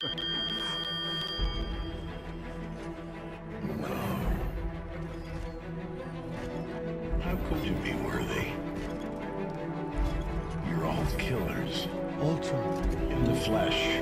How could you be worthy? You're all killers. Ultron. In the flesh.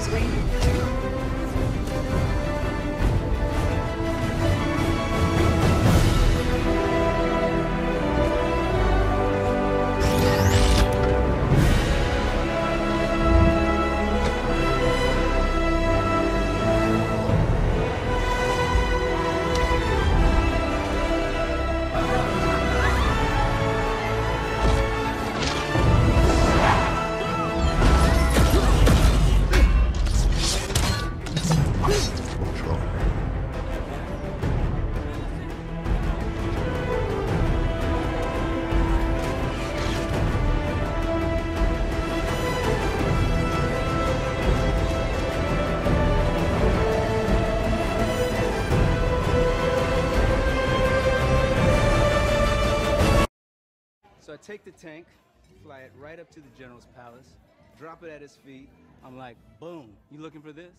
He's waiting. So I take the tank, fly it right up to the general's palace, drop it at his feet. I'm like, boom, you looking for this?